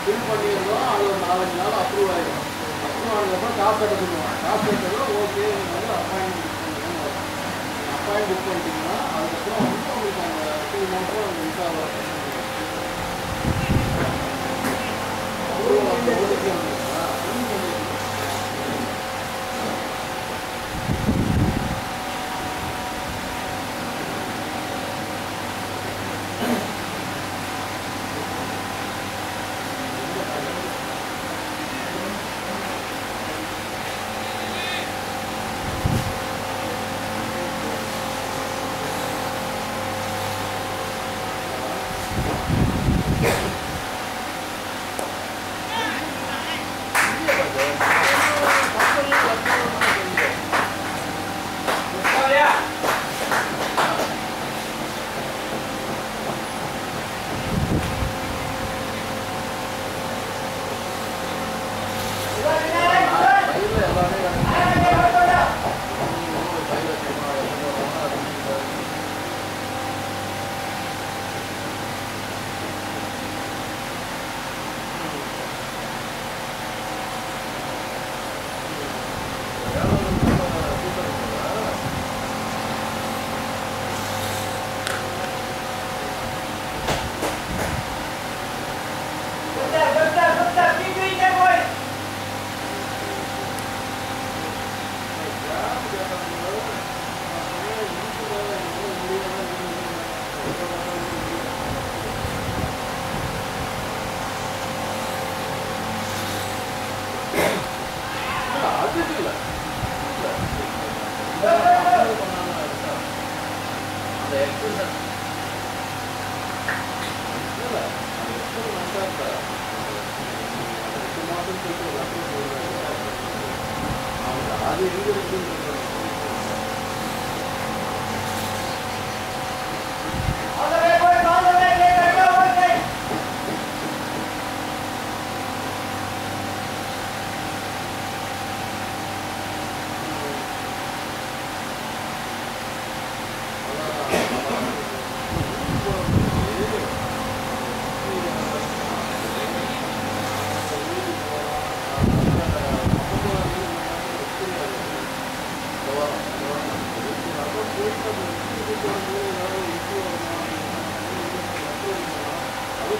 Fill பண்ணியிருந்தோம் அது ஒரு நாலஞ்சு நாள் அப்ரூவ் ஆகிடும் அப்ரூவ் ஆனதுக்கப்புறம் காசு கட்ட காசு ஓகே நீங்கள் வந்து அப்பாயின்மெண்ட் புக் அப்பாயின்ட் புக் பண்ணிட்டீங்கன்னா அதுக்கப்புறம் வந்து உங்களுக்கு அந்த டூ மந்த்ஸும் அந்த விசா வரும் அப்ரூவ்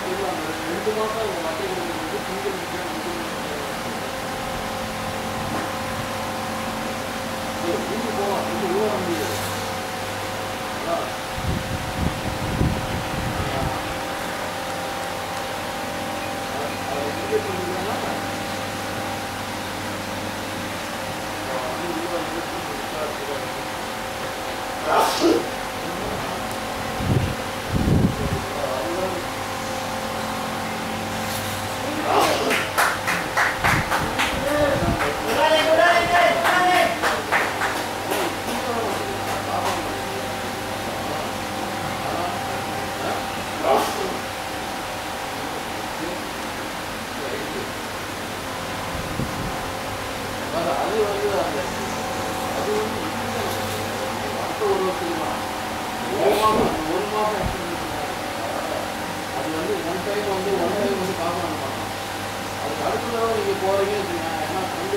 ரெண்டு மாசம் அவங்க மக்கள் வந்து திங்கள் வீட்டு போவான் ரெண்டு ரூபா முடியாது அதான் அது அது வந்து அந்த அது வந்து அடுத்த ஒரு வருஷம் தான் ஒரு மாதம் ஒரு மாதம் அது வந்து ஒன் டைம் வந்து ஒன் டைம் வந்து பார்க்க மாட்டோம் அதுக்கு அடுத்த தடவை நீங்கள் போகிறீங்க வச்சுக்கோங்க. ஏன்னா கொண்டு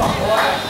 Boa.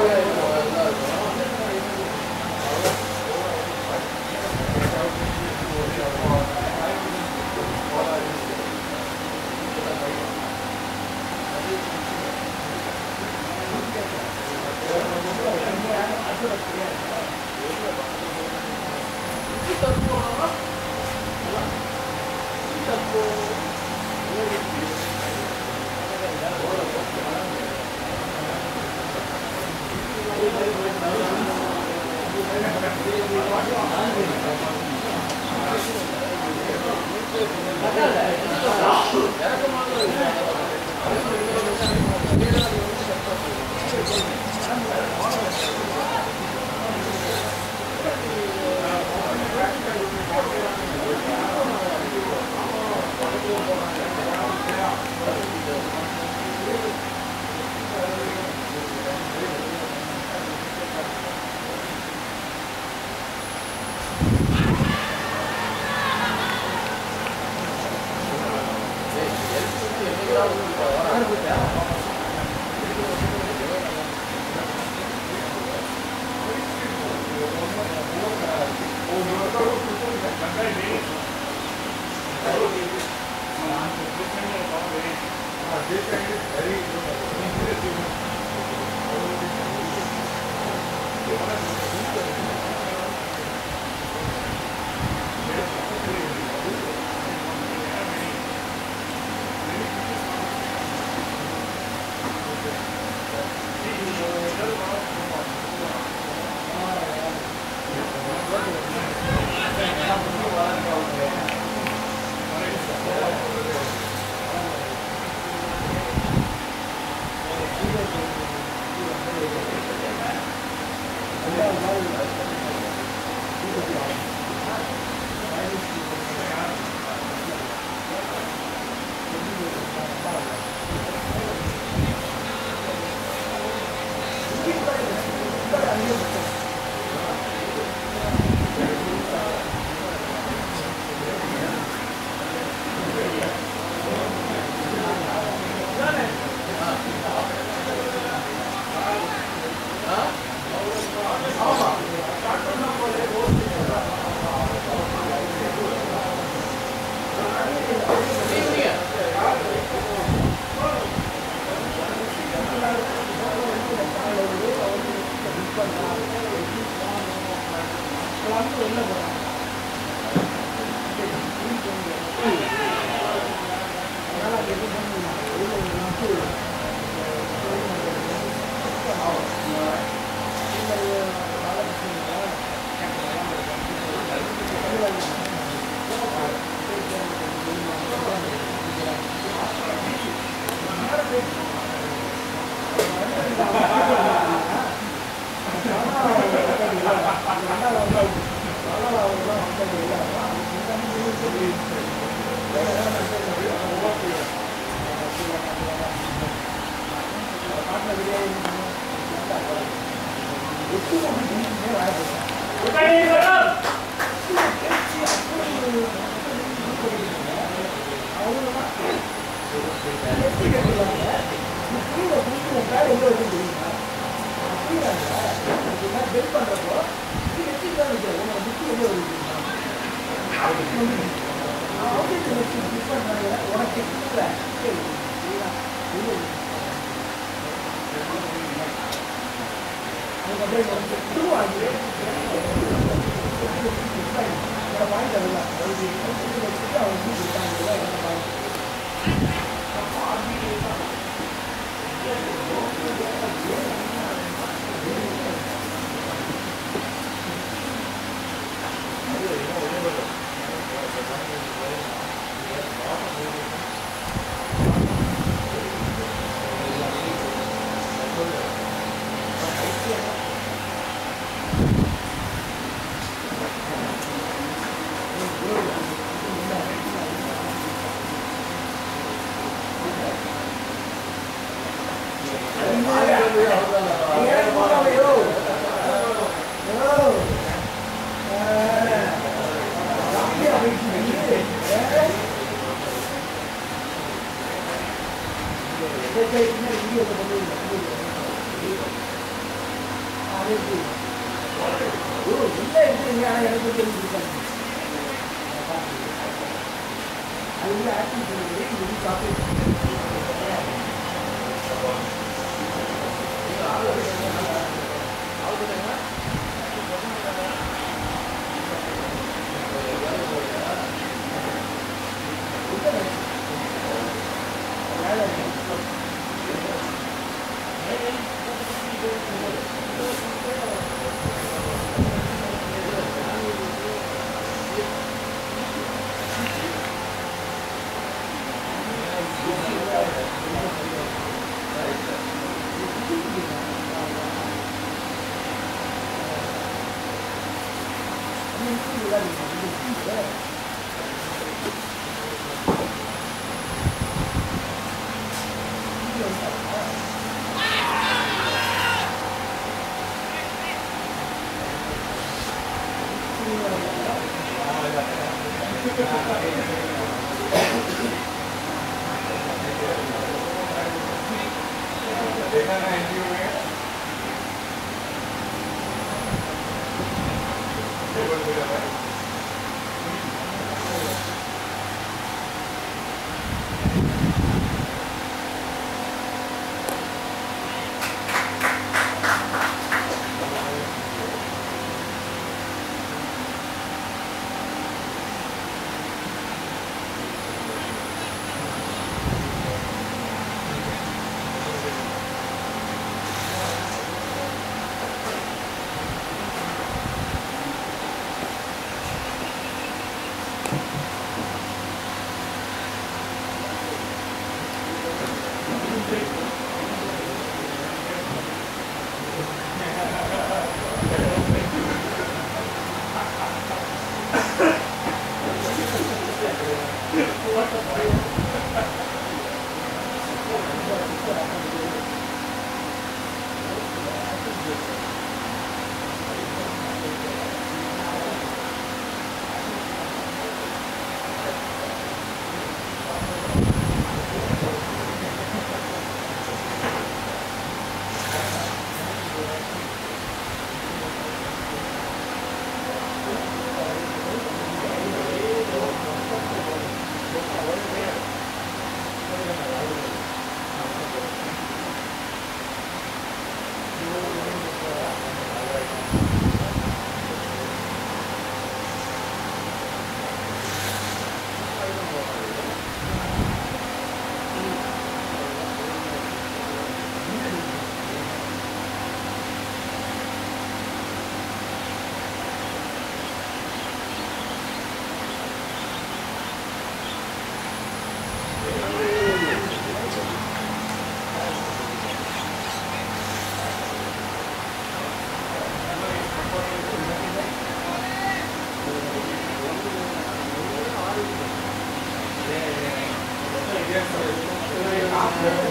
Thank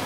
you.